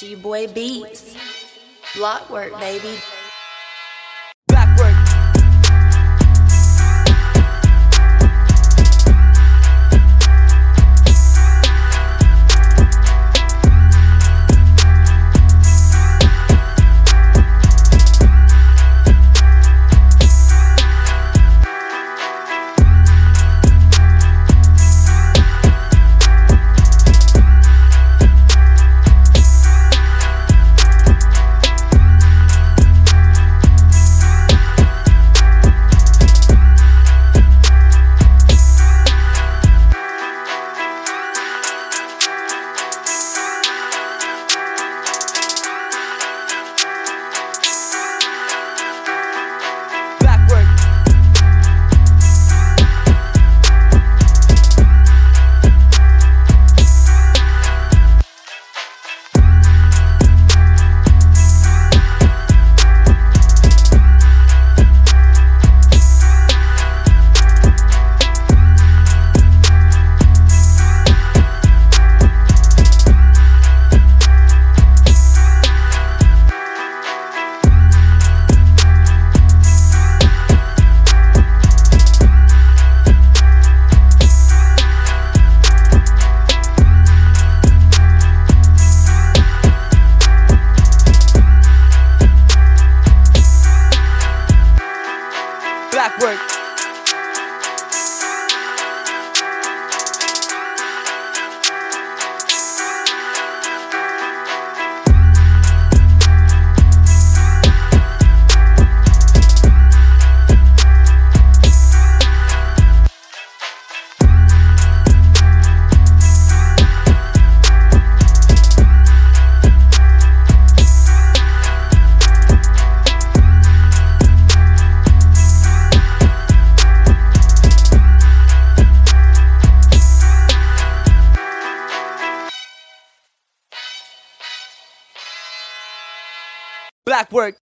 G Boy Beats. Block work, baby. backward. Backward. Backward.